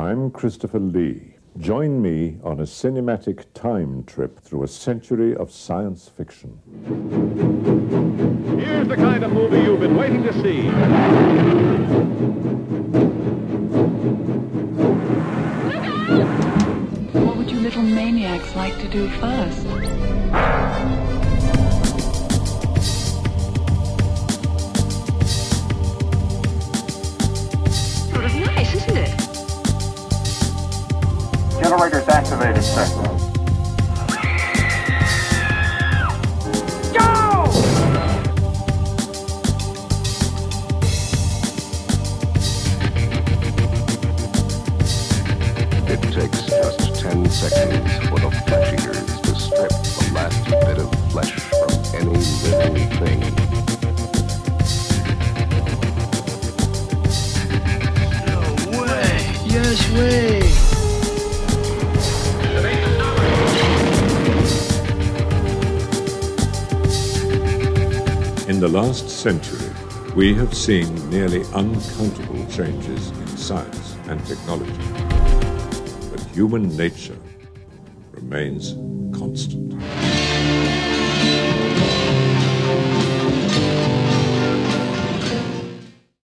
I'm Christopher Lee. Join me on a cinematic time trip through a century of science fiction. Here's the kind of movie you've been waiting to see. What would you little maniacs like to do first? Generators activated, sir. It takes just 10 seconds for the flesh eaters to strip the last bit of flesh from any living thing. No way, yes way. In the last century, we have seen nearly uncountable changes in science and technology. But human nature remains constant.